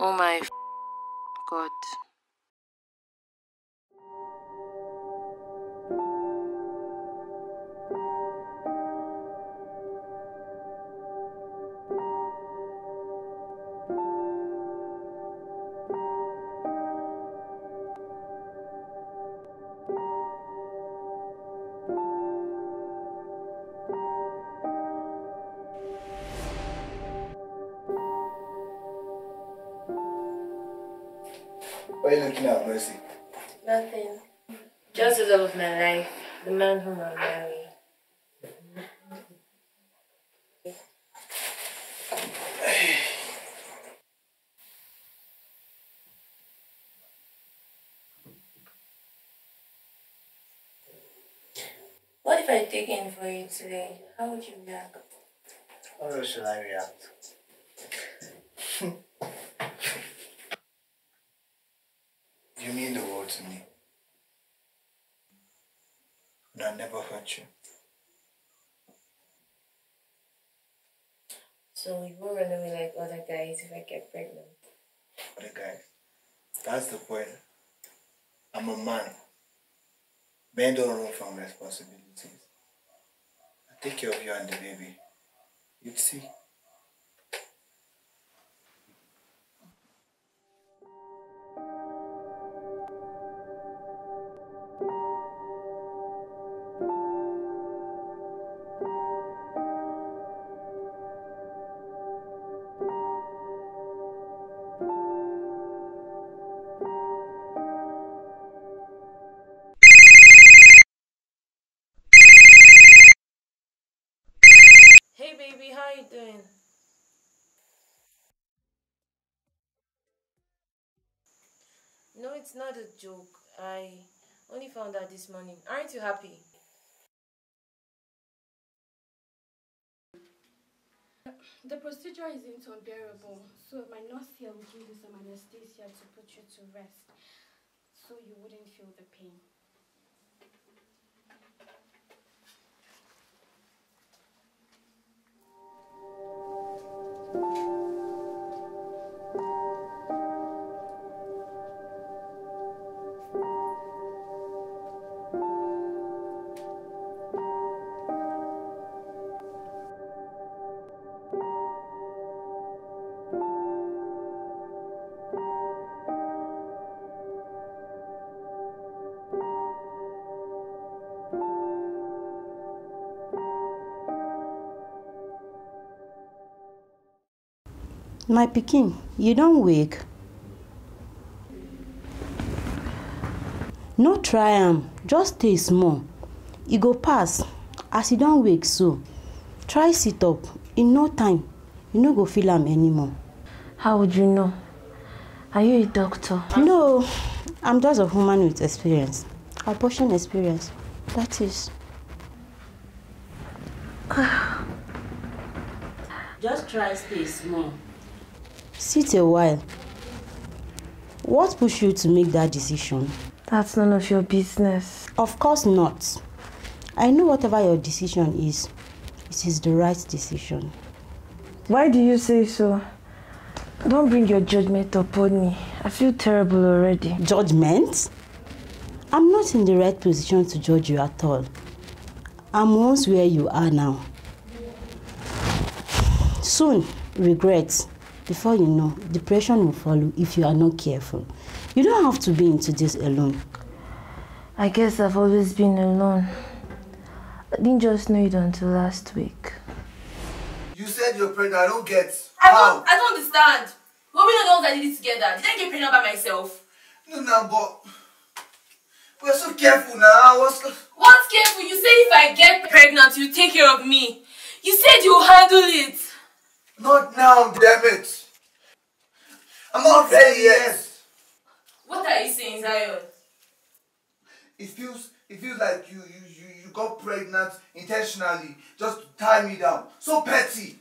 Oh my God. What are you looking at, Mercy? Nothing. Just the love of my life, the man whom I'll marry. What if I dig in for you today? How would you react? How should I react? You mean the world to me. And I never hurt you. So you won't run away like other guys if I get pregnant. Other guys. That's the point. I'm a man. Men don't run from responsibilities. I take care of you and the baby. You'd see. Doing? No, it's not a joke. I only found out this morning. Aren't you happy? The procedure isn't unbearable, so my nurse here will give you some anesthesia to put you to rest so you wouldn't feel the pain. My pikin, you don wake. No try am, just stay small. E go pass. As you don wake so, try sit up. In no time, you no go feel am anymore. How would you know? Are you a doctor? No, I'm just a woman with experience. Abortion experience. That is. Just try stay small. Sit a while. What pushed you to make that decision? That's none of your business. Of course not. I know whatever your decision is, it is the right decision. Why do you say so? Don't bring your judgment upon me. I feel terrible already. Judgment? I'm not in the right position to judge you at all. I'm once where you are now. Soon, regret. Before you know, depression will follow if you are not careful. You don't have to be into this alone. I guess I've always been alone. I didn't just know it until last week. You said you're pregnant. I don't get. I don't, I don't understand. Were we not the ones that did it together? Did I get pregnant by myself? No, no, but we're so careful now. What's What's careful? You said if I get pregnant, you take care of me. You said you'll handle it. Not now? Damn it! I'm not ready yet. What are you saying, Zion? It feels, it feels like you, you, you, you got pregnant intentionally just to tie me down. So petty.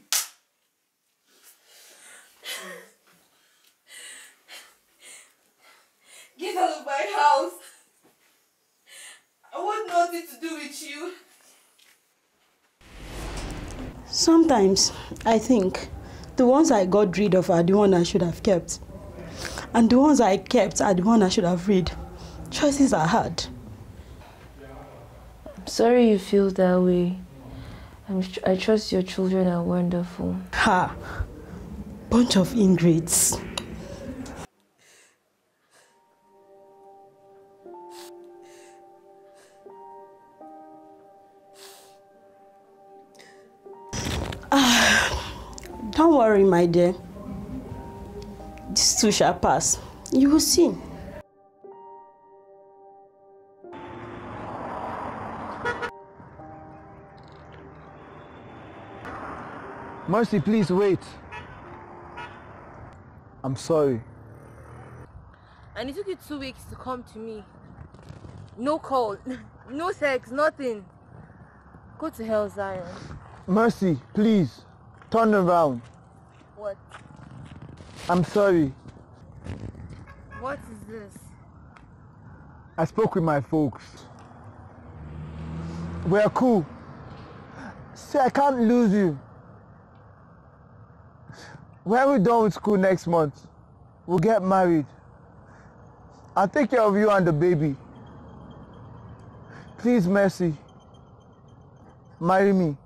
Get out of my house. I want nothing to do with you. Sometimes I think the ones I got rid of are the ones I should have kept. And the ones I kept are the ones I should have read. Choices are hard. I'm sorry you feel that way. I'm, I trust your children are wonderful. Ha! Bunch of ingrates. don't worry, my dear. This too shall pass. You will see. Mercy, please wait. I'm sorry. And it took you two weeks to come to me. No call, no sex, nothing. Go to hell, Zion. Mercy, please, turn around. What? I'm sorry. What is this? I spoke with my folks. We're cool. See, I can't lose you. When we're done with school next month, we'll get married. I'll take care of you and the baby. Please, Mercy, marry me.